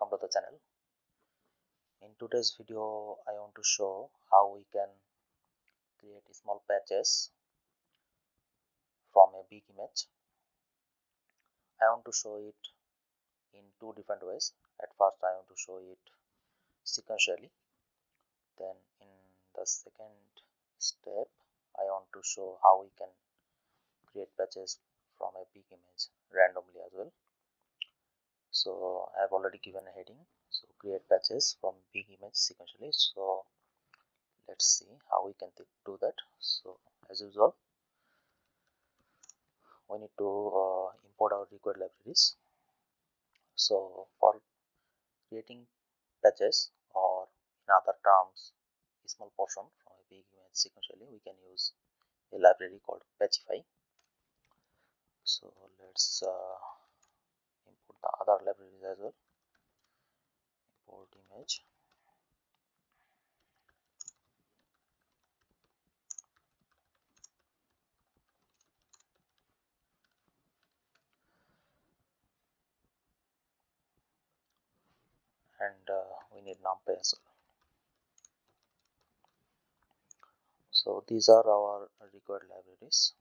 welcome to the channel. In today's video I want to show how we can create small patches from a big image. I want to show it in two different ways. At first I want to show it sequentially. Then in the second step I want to show how we can create patches from a big image randomly as well so I have already given a heading. So create patches from big image sequentially. So let's see how we can do that. So as usual we need to uh, import our required libraries. So for creating patches or in other terms a small portion from a big image sequentially we can use a library called patchify. So let's uh, other libraries as well import image. And uh, we need numpy as well. So these are our required libraries.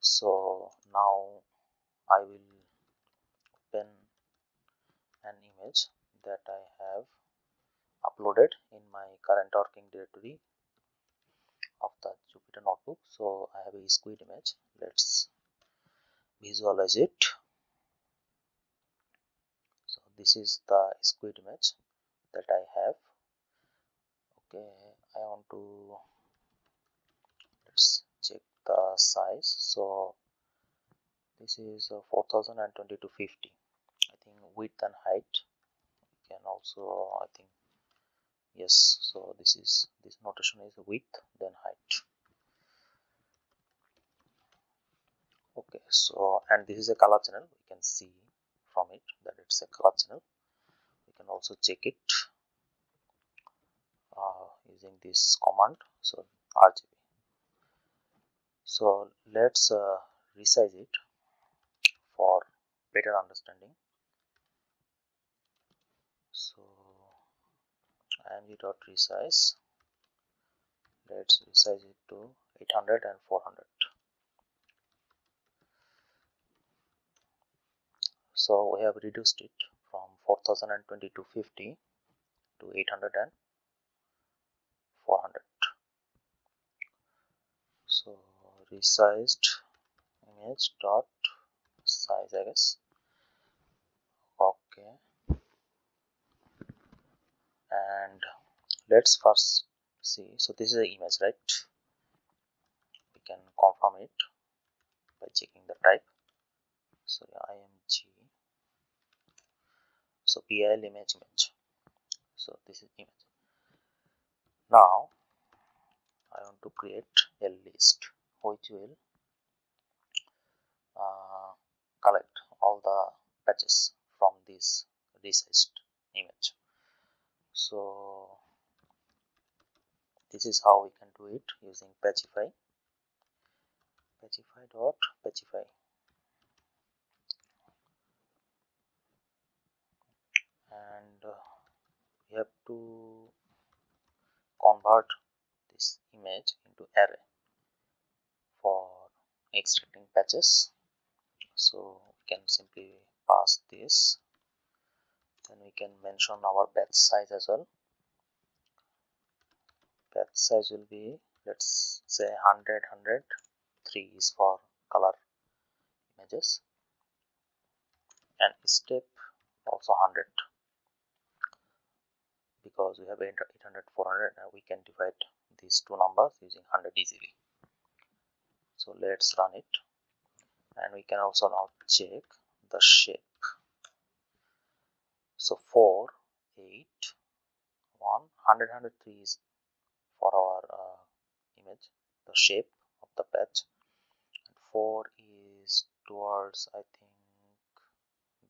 So now I will open an image that I have uploaded in my current working directory of the Jupyter notebook. So I have a squid image. Let's visualize it. So this is the squid image that I have. Okay I want to let's check the size. So this is uh, 4020 to 50 I think width and height. You can also I think yes so this is this notation is width then height. Okay so and this is a color channel. We can see from it that it's a color channel. We can also check it uh, using this command. So RGB so let's uh, resize it for better understanding so dot resize. Let's resize it to 800 and 400 so we have reduced it from 4020 to 50 to 800 and 400 so resized image dot size I guess. Okay and let's first see. So this is the image right? We can confirm it by checking the type. So img so pil image image. So this is image. Now i want to create a list which will uh, collect all the patches from this resized image. So this is how we can do it using patchify patchify dot patchify and uh, we have to convert this image into array for extracting patches. So we can simply pass this. Then we can mention our patch size as well patch size will be let's say 100 100 3 is for color images. And step also 100 because we have 800 400 and we can divide these two numbers using 100 easily. So let's run it. And we can also now check the shape. So 4 8 1 100 103 is for our uh, image the shape of the patch and 4 is towards I think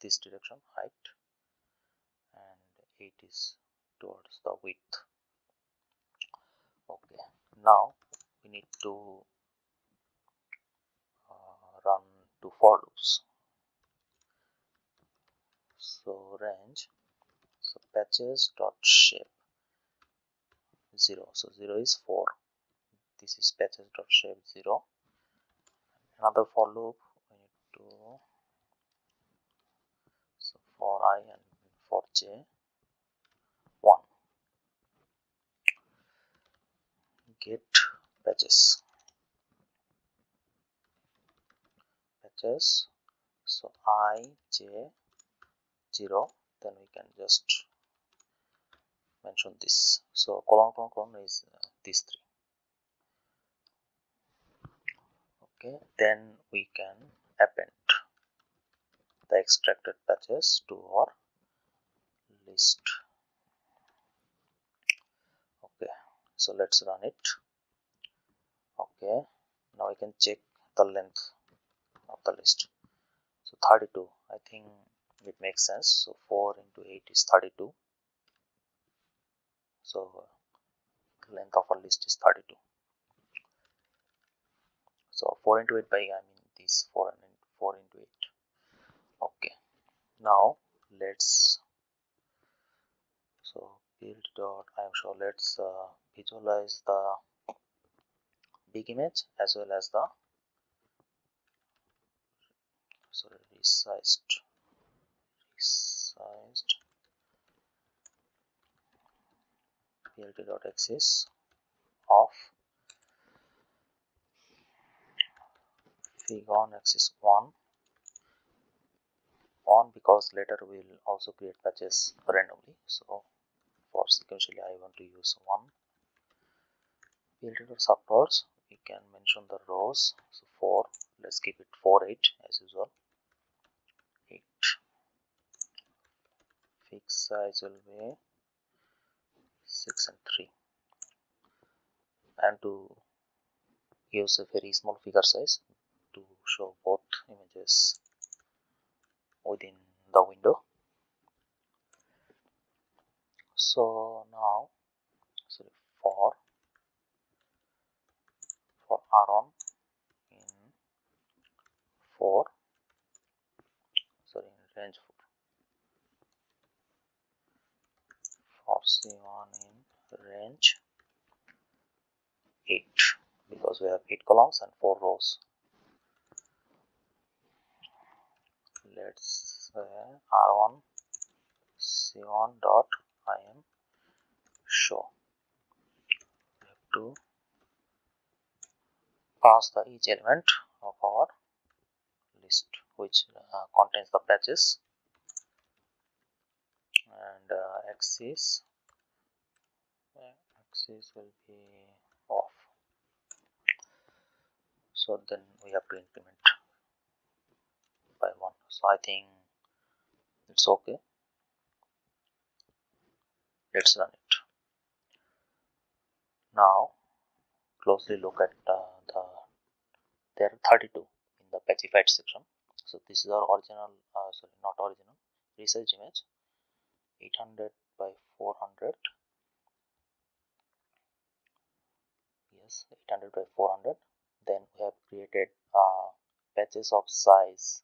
this direction height. And 8 is towards the width. Okay now we need to uh, run two for loops. So range so patches dot shape 0 so 0 is 4 this is patches dot shape 0 another for loop we need to so for i and for j 1 get patches patches so i j 0 then we can just mention this. So colon colon colon is uh, these three. Okay then we can append the extracted patches to our list. Okay so let's run it. Okay now I can check the length of the list. So 32 I think it makes sense. So 4 into 8 is 32 so length of a list is 32 so 4 into 8 by I mean this 4 and 4 into 8 okay. Now let's so build dot I'm sure let's uh, visualize the big image as well as the sorry resized resized plt.axis of fig on axis 1 on because later we'll also create patches randomly. So for sequentially I want to use 1 plt subplots we can mention the rows. So 4 let's keep it 4 8 as usual. 8 figsize will be 6 and 3 and to use a very small figure size to show both images within the window. So now so for for r1 in 4 sorry in range 4 c1 in range 8 because we have 8 columns and 4 rows. Let's say r1 c1 dot im show. We have to pass the each element of our list which uh, contains the patches and uh, axis. Axis will be off. So then we have to increment by one. So I think it's okay. Let's run it. Now closely look at uh, the there are 32 in the patchified section. So this is our original uh, sorry not original research image 800 by 400 yes 800 by 400 then we have created uh, patches of size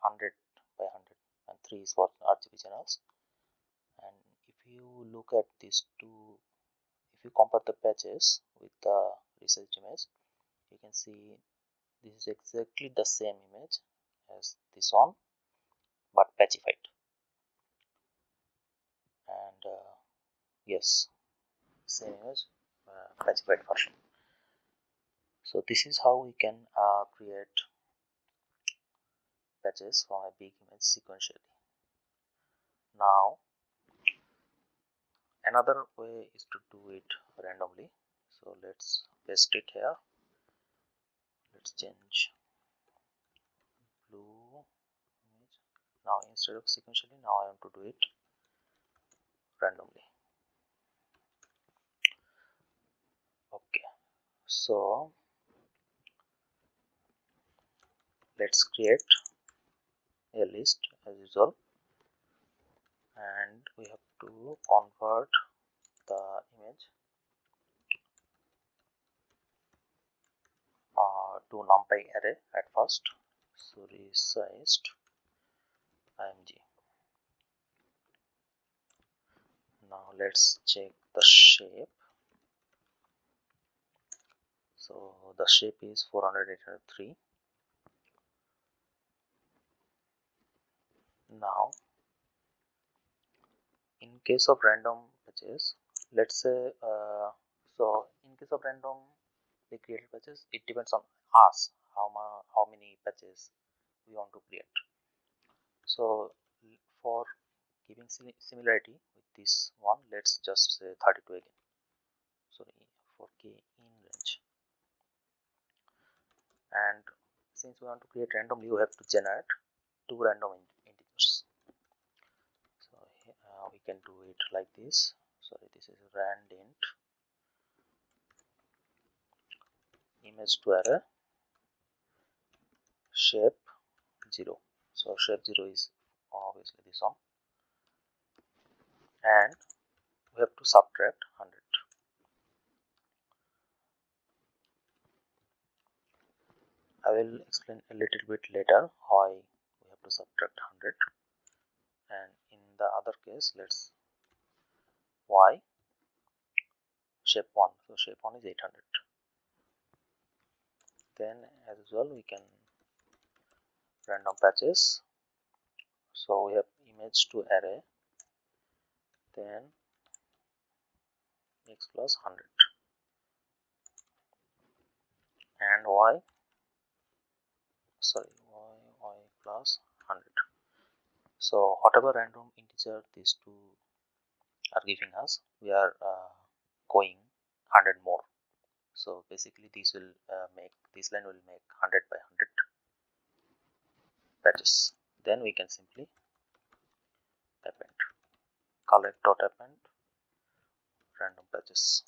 100 by 100 and 3 is for RGB channels. And if you look at these two if you compare the patches with the resized image you can see this is exactly the same image as this one but patchified and uh, yes. Same as uh, patchified version so this is how we can uh, create patches from a big image sequentially. Now another way is to do it randomly. So let's paste it here. Let's change blue image. Now instead of sequentially now I want to do it randomly okay so let's create a list as usual. And we have to convert the image uh, to numpy array at first. So resized img. Now, let's check the shape so the shape is 400 803 now in case of random patches let's say uh, so in case of random created patches it depends on us how, ma how many patches we want to create. So for giving similarity with this one let's just say 32 again. Sorry for k in and since we want to create randomly you have to generate two random integers. So uh, we can do it like this. Sorry this is rand int. Image to array. Shape 0 so shape 0 is obviously this one. And we have to subtract 100 I will explain a little bit later why we have to subtract 100 and in the other case let's y shape 1 so shape 1 is 800 then as well we can random patches. So we have image to array. Then x plus 100 and y sorry y y plus 100 so whatever random integer these two are giving us we are uh, going 100 more. So basically this will uh, make this line will make 100 by 100 patches. Then we can simply append. Collect dot append random patches.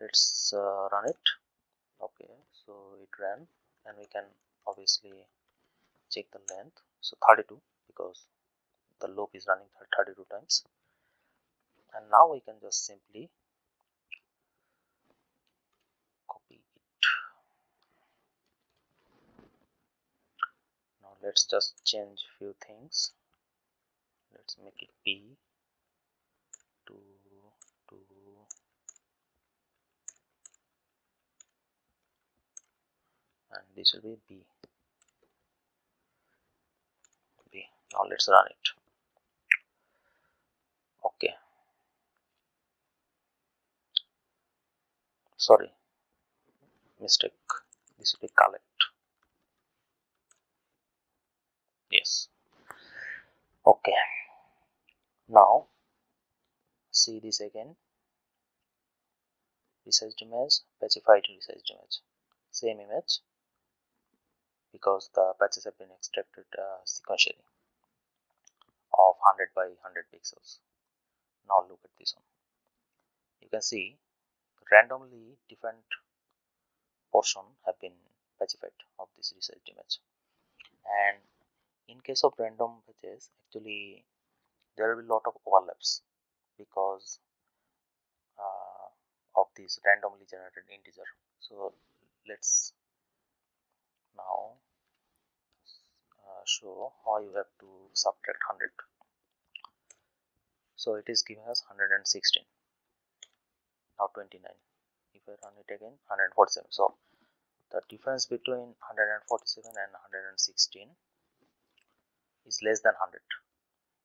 Let's uh, run it. Okay so it ran and we can obviously check the length. So 32 because the loop is running 32 times. And now we can just simply copy it. Now let's just change few things. Let's make it p to and this will be b. B. Now let's run it. Okay. Sorry. Mistake. This will be collect. Yes. Okay. Now see this again. Resized image patchified resized image. Same image because the patches have been extracted uh, sequentially of 100 by 100 pixels. Now look at this one. You can see randomly different portion have been patchified of this resized image. And in case of random patches actually there will be a lot of overlaps because uh, of this randomly generated integer. So let's now uh, show how you have to subtract 100 so it is giving us 116 now 29 if I run it again 147 so the difference between 147 and 116 is less than 100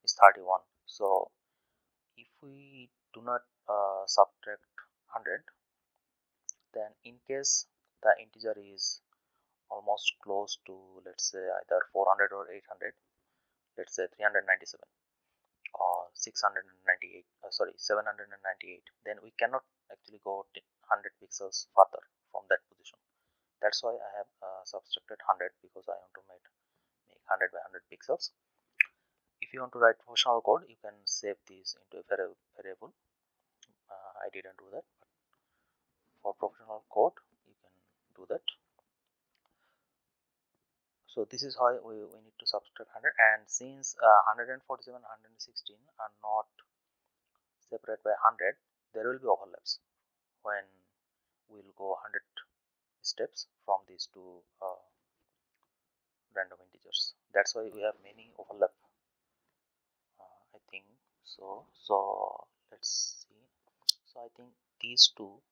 is 31 so if we do not uh, subtract 100 then in case the integer is almost close to let's say either 400 or 800 let's say 397 or 698 uh, sorry 798 then we cannot actually go 100 pixels further from that position. That's why I have uh, subtracted 100 because I want to make, make 100 by 100 pixels. If you want to write functional code you can save this into a variable uh, I didn't do that for professional code you can do that so this is how we, we need to subtract 100 and since uh, 147 116 are not separate by 100 there will be overlaps when we'll go 100 steps from these two uh, random integers. That's why we have many overlap Uh I think. So so let's see. So i think these two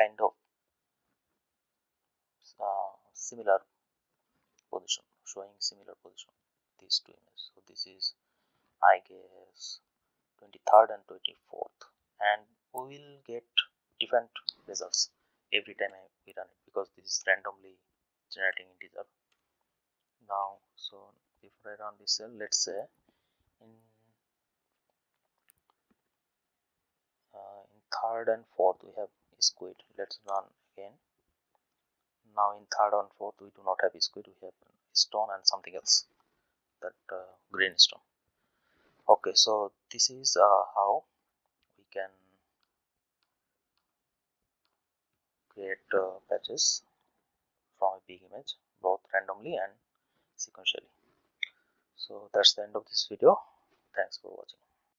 kind of uh, similar position showing similar position these two images so this is i guess 23rd and 24th and we will get different results every time I, we run it because this is randomly generating integer. Now so before I run this cell let's say in uh, in third and fourth we have squid let's run again now in third and fourth we do not have a squid we have stone and something else. That uh, green stone. Okay so this is uh, how we can create uh, patches from a big image both randomly and sequentially. So that's the end of this video. Thanks for watching